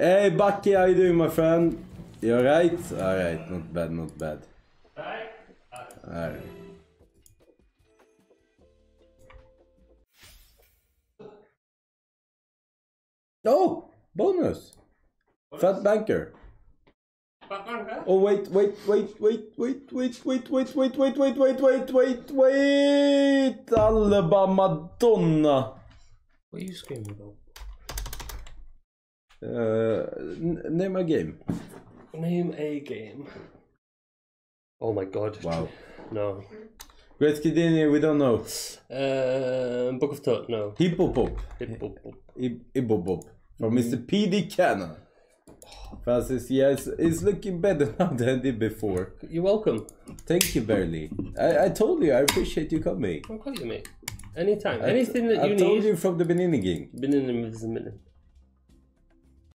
Hey, Bucky, how you doing, my friend? You alright? Alright, not bad, not bad. Alright. Oh, bonus. Fat banker. Oh wait, wait, wait, wait, wait, wait, wait, wait, wait, wait, wait, wait, wait, wait, wait, Alabama Madonna. What are you screaming about? Uh, n- name a game. Name a game. Oh my god. Wow. No. Great Kidini, we don't know. Uh, Book of Tut, no. Hippopop. Hippo- Hip- Hippopop. From Mr. PD Cannon. Francis, yes, it's looking better now than it did before. You're welcome. Thank you, Barely. I, I told you, I appreciate you coming. I'm calling you, mate. Anytime. Anything that you need. I told you from the beginning. Been in the minute.